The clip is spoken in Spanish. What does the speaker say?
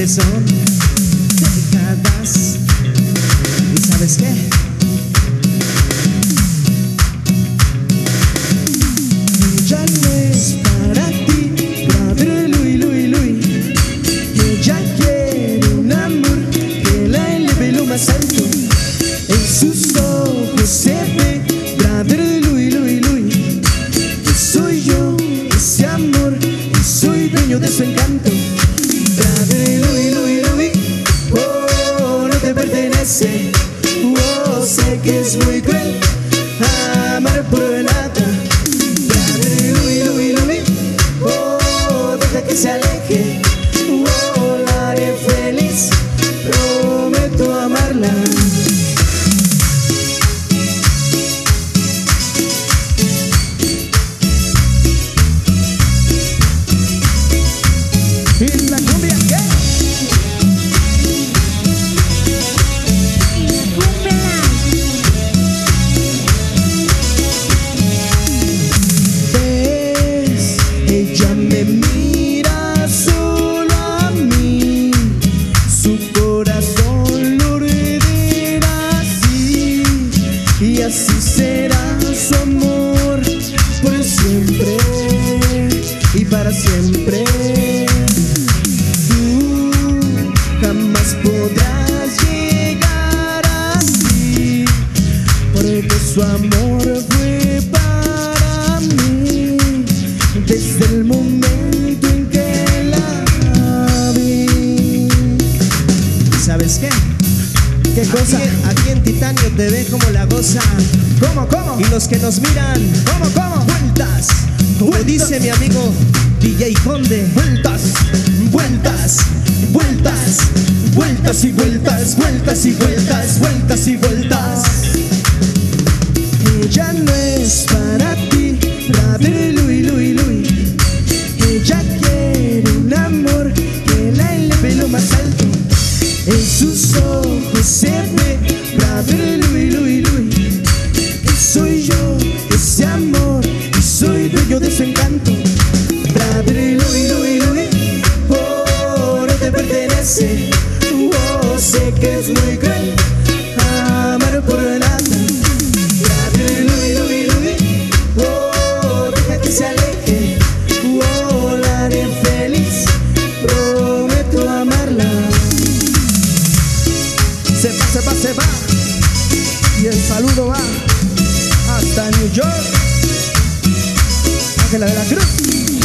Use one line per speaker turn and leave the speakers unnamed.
quiénes son. Décadas. ¿Y sabes qué? Ya no es para ti, Louis. Ella quiere un amor que la lo más alto. En sus ojos se ve, soy yo, ese amor, y soy dueño de su encanto. Es muy cruel amar por nada. Brother Louis, Louis, Louis. Oh, deja que se aleje. Oh, la haré feliz. Prometo amarla. ¿Y será su amor por siempre y para siempre. Tú jamás podrás llegar así porque su amor fue para mí desde el momento en que la vi. ¿Sabes qué? ¿Qué cosa? Aquí, en Titanio te ve como la goza. ¿Cómo, cómo? Y los que nos miran, ¿cómo, cómo? Vueltas. Como dice mi amigo DJ Conde. Vueltas, vueltas, vueltas, vueltas y vueltas, vueltas y vueltas, vueltas y vueltas. Ella no es para ti, brother Louis, Louis, Louis. Ella quiere un amor que la eleve lo más alto. En sus ojos se ve, brother Louis, Louis, Louis. Que soy yo, ese amor, y soy dueño de su encanto. Brother Louis, Louis, Louis. Oh, no te pertenece. Oh, sé que es muy cruel York. Ángela de la Cruz.